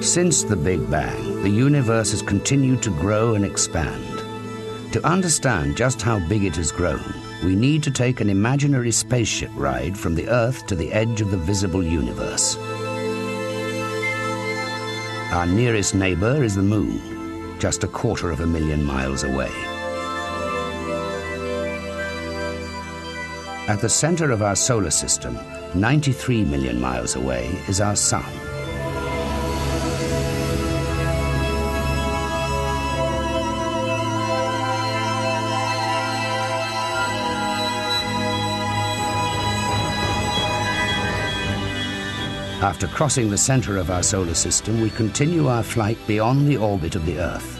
Since the Big Bang, the universe has continued to grow and expand. To understand just how big it has grown, we need to take an imaginary spaceship ride from the Earth to the edge of the visible universe. Our nearest neighbor is the Moon, just a quarter of a million miles away. At the center of our solar system, 93 million miles away, is our Sun. After crossing the center of our solar system, we continue our flight beyond the orbit of the Earth.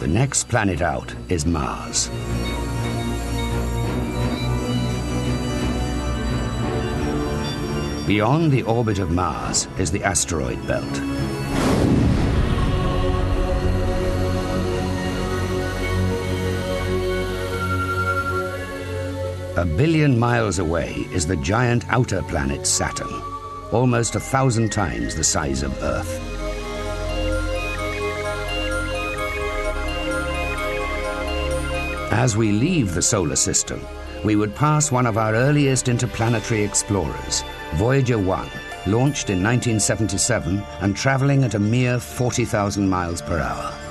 The next planet out is Mars. Beyond the orbit of Mars is the asteroid belt. A billion miles away is the giant outer planet Saturn almost a thousand times the size of Earth. As we leave the solar system, we would pass one of our earliest interplanetary explorers, Voyager 1, launched in 1977 and traveling at a mere 40,000 miles per hour.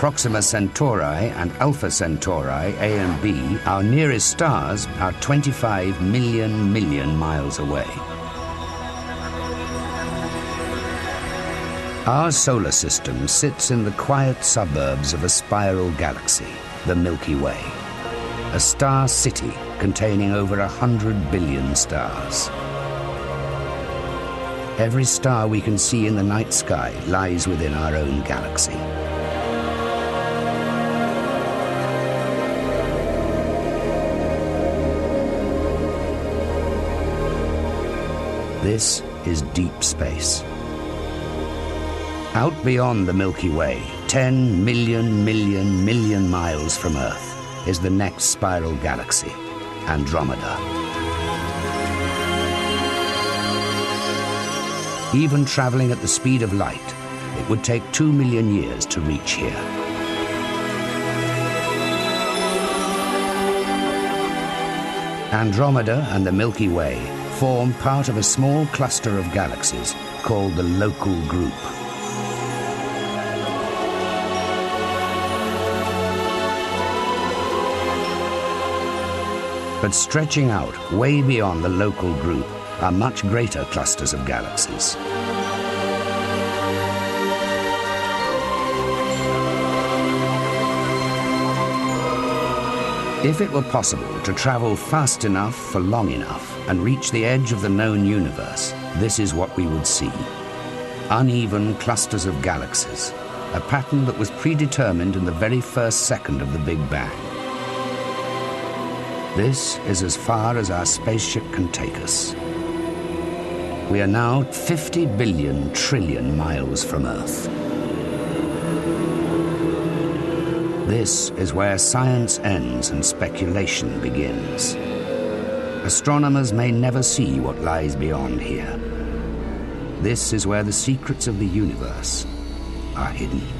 Proxima Centauri and Alpha Centauri A and B, our nearest stars, are 25 million million miles away. Our solar system sits in the quiet suburbs of a spiral galaxy, the Milky Way, a star city containing over a hundred billion stars. Every star we can see in the night sky lies within our own galaxy. This is deep space. Out beyond the Milky Way, 10 million million million miles from Earth, is the next spiral galaxy, Andromeda. Even traveling at the speed of light, it would take two million years to reach here. Andromeda and the Milky Way form part of a small cluster of galaxies called the Local Group. But stretching out way beyond the Local Group are much greater clusters of galaxies. If it were possible to travel fast enough for long enough and reach the edge of the known universe, this is what we would see. Uneven clusters of galaxies, a pattern that was predetermined in the very first second of the Big Bang. This is as far as our spaceship can take us. We are now 50 billion trillion miles from Earth. This is where science ends and speculation begins. Astronomers may never see what lies beyond here. This is where the secrets of the universe are hidden.